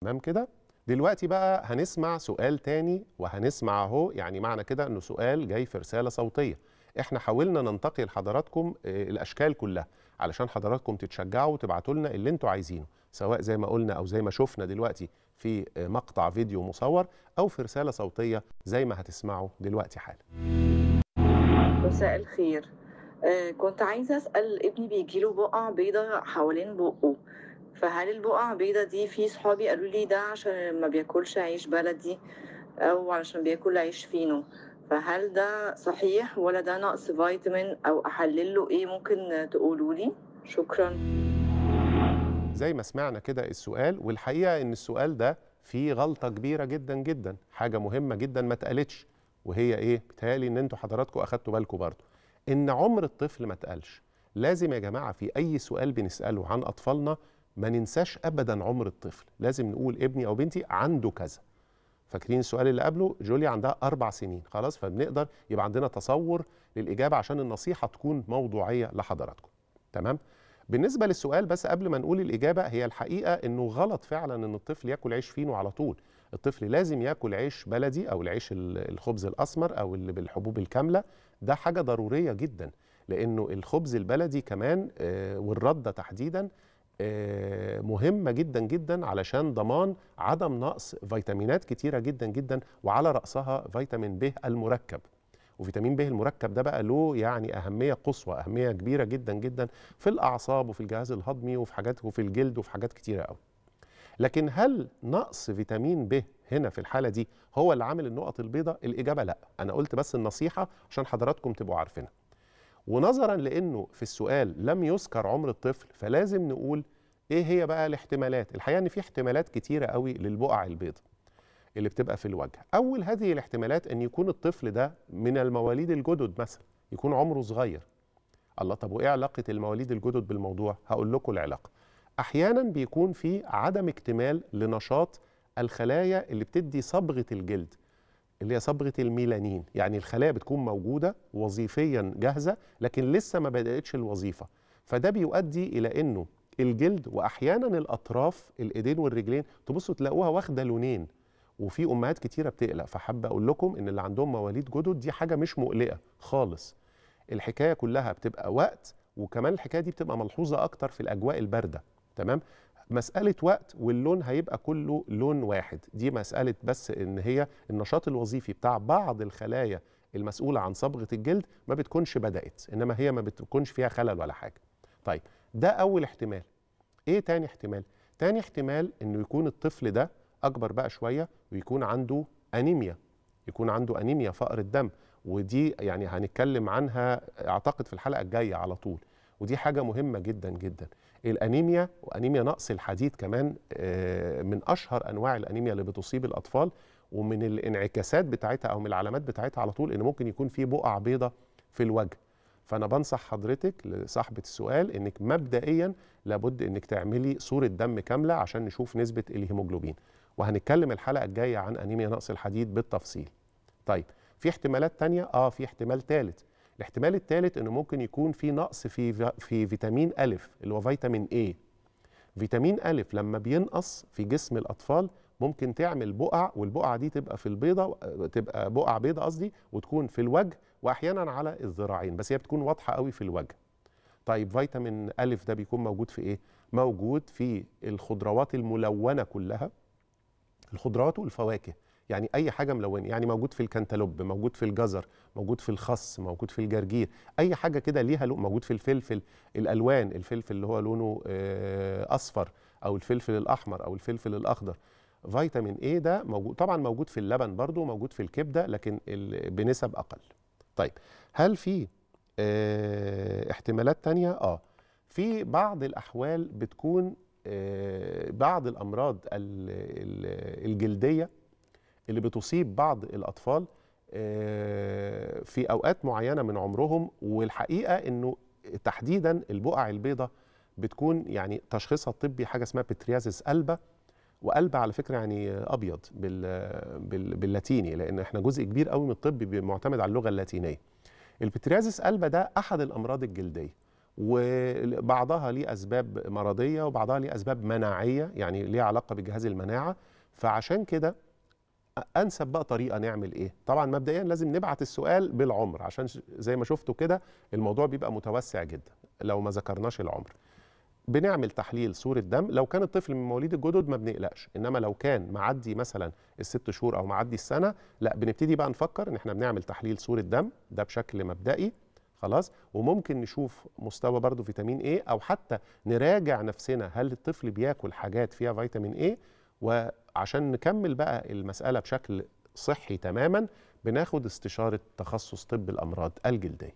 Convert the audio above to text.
تمام كده؟ دلوقتي بقى هنسمع سؤال تاني وهنسمع أهو يعني معنى كده إنه سؤال جاي في رسالة صوتية. إحنا حاولنا ننتقي لحضراتكم آه، الأشكال كلها علشان حضراتكم تتشجعوا وتبعتوا لنا اللي أنتوا عايزينه سواء زي ما قلنا أو زي ما شفنا دلوقتي في آه، مقطع فيديو مصور أو في رسالة صوتية زي ما هتسمعوا دلوقتي حالا. مساء الخير. آه كنت عايزة أسأل ابني بيجيله بقع بيضة حوالين بقه. فهل البقع بيضة دي في صحابي قالوا لي ده عشان ما بياكلش عيش بلدي أو علشان بياكل عيش فينو؟ فهل ده صحيح ولا ده نقص فيتامين أو أحلل له إيه ممكن تقولوا لي؟ شكرا. زي ما سمعنا كده السؤال والحقيقة إن السؤال ده فيه غلطة كبيرة جدا جدا حاجة مهمة جدا ما اتقالتش وهي إيه؟ بتهيألي إن أنتوا حضراتكم أخدتوا بالكم برضو إن عمر الطفل ما اتقالش لازم يا جماعة في أي سؤال بنسأله عن أطفالنا ما ننساش ابدا عمر الطفل. لازم نقول ابني أو بنتي عنده كذا. فاكرين السؤال اللي قبله؟ جوليا عندها أربع سنين. خلاص فبنقدر يبقى عندنا تصور للإجابة عشان النصيحة تكون موضوعية لحضراتكم. تمام؟ بالنسبة للسؤال بس قبل ما نقول الإجابة هي الحقيقة إنه غلط فعلا إن الطفل ياكل عيش فينو على طول. الطفل لازم ياكل عيش بلدي أو العيش ال- الخبز الأسمر أو اللي بالحبوب الكاملة. ده حاجة ضرورية جدا لأنه الخبز البلدي كمان آه، والردة تحديدا آه، مهمة جدا جدا علشان ضمان عدم نقص فيتامينات كتيرة جدا جدا وعلى رأسها فيتامين ب المركب. وفيتامين ب المركب ده بقى له يعني أهمية قصوى أهمية كبيرة جدا جدا في الأعصاب وفي الجهاز الهضمي وفي حاجات وفي الجلد وفي حاجات كتيرة قوي. لكن هل نقص فيتامين ب هنا في الحالة دي هو اللي عامل النقط البيضاء؟ الإجابة لا. أنا قلت بس النصيحة عشان حضراتكم تبقوا عارفينها. ونظرا لأنه في السؤال لم يذكر عمر الطفل فلازم نقول إيه هي بقى الاحتمالات؟ الحقيقة إن في احتمالات كتيرة قوي للبقع البيضاء اللي بتبقى في الوجه. أول هذه الاحتمالات إن يكون الطفل ده من المواليد الجدد مثلا يكون عمره صغير. الله طب وإيه علاقة المواليد الجدد بالموضوع؟ هقول لكم العلاقة. أحيانا بيكون في عدم اكتمال لنشاط الخلايا اللي بتدي صبغة الجلد. اللي هي صبغة الميلانين. يعني الخلايا بتكون موجودة وظيفيا جاهزة لكن لسه ما بدأتش الوظيفة. فده بيؤدي إلى إنه الجلد واحيانا الأطراف الإيدين والرجلين تبصوا تلاقوها واخدة لونين وفي أمهات كتيرة بتقلق. فحابة أقول لكم إن اللي عندهم مواليد جدد دي حاجة مش مقلقة خالص. الحكاية كلها بتبقى وقت وكمان الحكاية دي بتبقى ملحوظة أكتر في الأجواء الباردة تمام؟ مسألة وقت واللون هيبقى كله لون واحد. دي مسألة بس إن هي النشاط الوظيفي بتاع بعض الخلايا المسؤولة عن صبغة الجلد ما بتكونش بدأت إنما هي ما بتكونش فيها خلل ولا حاجة. طيب ده أول احتمال. إيه تاني احتمال؟ تاني احتمال إنه يكون الطفل ده أكبر بقى شوية ويكون عنده أنيميا يكون عنده أنيميا فقر الدم ودي يعني هنتكلم عنها أعتقد في الحلقة الجاية على طول. ودي حاجة مهمة جدا جدا. الأنيميا وأنيميا نقص الحديد كمان آه، من أشهر أنواع الأنيميا اللي بتصيب الأطفال ومن الانعكاسات بتاعتها أو من العلامات بتاعتها على طول إن ممكن يكون في بقع بيضة في الوجه. فأنا بنصح حضرتك لصاحبة السؤال إنك مبدئيا لابد إنك تعملي صورة دم كاملة عشان نشوف نسبة الهيموجلوبين. وهنتكلم الحلقة الجاية عن أنيميا نقص الحديد بالتفصيل. طيب في احتمالات تانية؟ آه في احتمال ثالث الاحتمال الثالث إنه ممكن يكون في نقص في في فيتامين الف اللي هو فيتامين اي فيتامين الف لما بينقص في جسم الأطفال ممكن تعمل بقع والبقعه دي تبقى في البيضة تبقى بقع بيضة قصدي وتكون في الوجه وأحيانا على الذراعين بس هي بتكون واضحة قوي في الوجه. طيب فيتامين الف ده بيكون موجود في إيه؟ موجود في الخضروات الملونة كلها الخضروات والفواكه. يعني أي حاجة ملونة يعني موجود في الكنتالوب موجود في الجزر موجود في الخس موجود في الجرجير أي حاجة كده ليها لون موجود في الفلفل الألوان الفلفل اللي هو لونه آه، أصفر أو الفلفل الأحمر أو الفلفل الأخضر. فيتامين إيه ده موجود طبعا موجود في اللبن برضو موجود في الكبدة لكن بنسب أقل. طيب هل في آه، احتمالات تانية؟ آه. في بعض الأحوال بتكون آه، بعض الأمراض ال- ال- الجلدية اللي بتصيب بعض الأطفال آه، في أوقات معينة من عمرهم والحقيقة إنه تحديدا البقع البيضاء بتكون يعني تشخيصها الطبي حاجة اسمها بتريازيس ألبا وقلب على فكرة يعني أبيض بال بال باللاتيني لأن إحنا جزء كبير قوي من الطب معتمد على اللغة اللاتينية. البتريازيس ألبا ده أحد الأمراض الجلدية وبعضها ليه أسباب مرضية وبعضها ليه أسباب مناعية يعني ليه علاقة بجهاز المناعة. فعشان كده أنسب بقى طريقة نعمل إيه؟ طبعا مبدئيا لازم نبعت السؤال بالعمر عشان زي ما شفتوا كده الموضوع بيبقى متوسع جدا لو ما ذكرناش العمر. بنعمل تحليل صورة دم لو كان الطفل من مواليد الجدد ما بنقلقش إنما لو كان معدي مثلا الست شهور أو معدي السنة لا بنبتدي بقى نفكر إن إحنا بنعمل تحليل صورة دم ده بشكل مبدئي خلاص؟ وممكن نشوف مستوى برضو فيتامين إيه أو حتى نراجع نفسنا هل الطفل بياكل حاجات فيها فيتامين إيه وعشان نكمل بقى المسألة بشكل صحي تماما بناخد استشارة تخصص طب الأمراض الجلدية.